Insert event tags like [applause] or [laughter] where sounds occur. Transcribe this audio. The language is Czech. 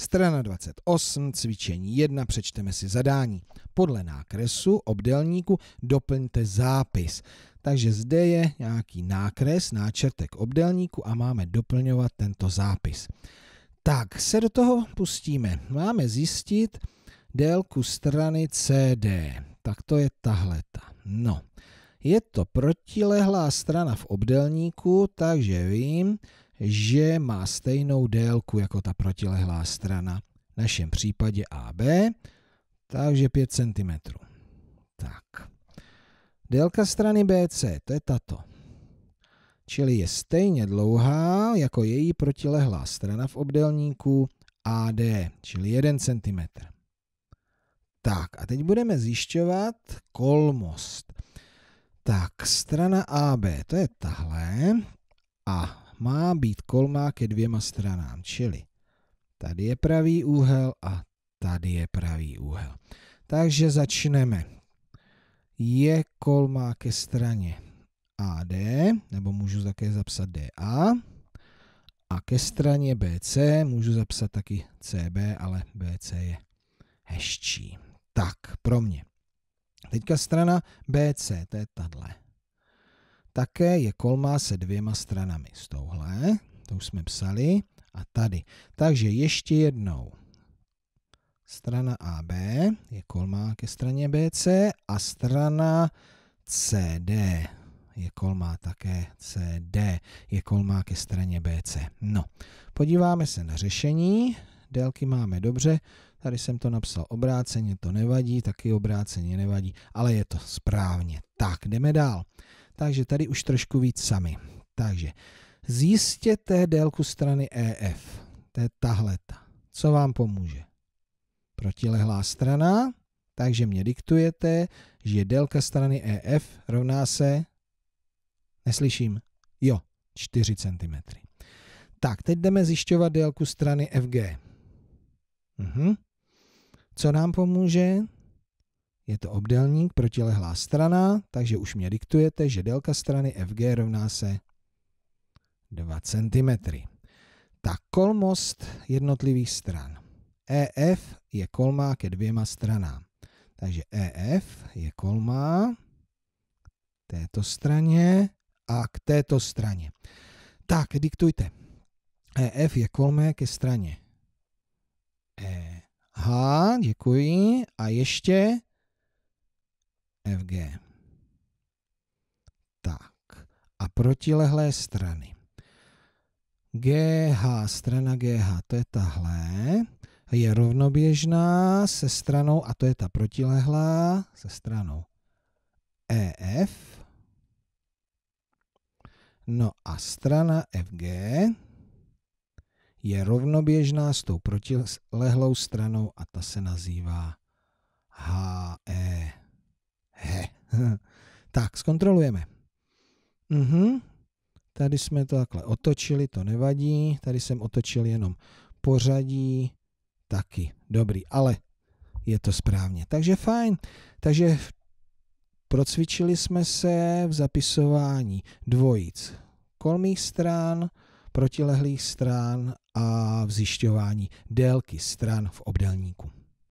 Strana 28, cvičení 1, přečteme si zadání. Podle nákresu obdelníku doplňte zápis. Takže zde je nějaký nákres, náčrtek obdelníku a máme doplňovat tento zápis. Tak se do toho pustíme. Máme zjistit délku strany CD. Tak to je tahleta. No, je to protilehlá strana v obdelníku, takže vím, že má stejnou délku jako ta protilehlá strana, v našem případě AB, takže 5 cm. Tak. Délka strany BC, to je tato. Čili je stejně dlouhá jako její protilehlá strana v obdelníku AD, čili 1 cm. Tak a teď budeme zjišťovat kolmost. Tak, strana AB, to je tahle a má být kolmá ke dvěma stranám, čili tady je pravý úhel a tady je pravý úhel. Takže začneme. Je kolmá ke straně AD, nebo můžu také zapsat DA, a ke straně BC můžu zapsat taky CB, ale BC je hezčí. Tak, pro mě. Teďka strana BC, to je tahle. Také je kolmá se dvěma stranami. Z touhle, to už jsme psali, a tady. Takže ještě jednou. Strana AB je kolmá ke straně BC a strana CD je kolmá také CD, je kolmá ke straně BC. No, podíváme se na řešení. Délky máme dobře, tady jsem to napsal obráceně, to nevadí, taky obráceně nevadí, ale je to správně. Tak, jdeme dál. Takže tady už trošku víc sami. Takže zjistěte délku strany EF. To je tahleta. Co vám pomůže? Protilehlá strana, takže mě diktujete, že délka strany EF rovná se, neslyším, jo, 4 cm. Tak, teď jdeme zjišťovat délku strany FG. Mhm. Co nám pomůže? Je to obdelník, protilehlá strana, takže už mě diktujete, že délka strany FG rovná se 2 cm. Tak kolmost jednotlivých stran. EF je kolmá ke dvěma stranám. Takže EF je kolmá k této straně a k této straně. Tak, diktujte. EF je kolmé ke straně. E. H, děkuji. A ještě FG. Tak. A protilehlé strany. GH, strana GH, to je tahle, je rovnoběžná se stranou, a to je ta protilehlá, se stranou EF. No a strana FG je rovnoběžná s tou protilehlou stranou a ta se nazývá [laughs] tak, zkontrolujeme. Mhm. Tady jsme to takhle otočili, to nevadí. Tady jsem otočil jenom pořadí, taky. Dobrý, ale je to správně. Takže fajn. Takže procvičili jsme se v zapisování dvojic kolmých stran, protilehlých stran a v zjišťování délky stran v obdelníku.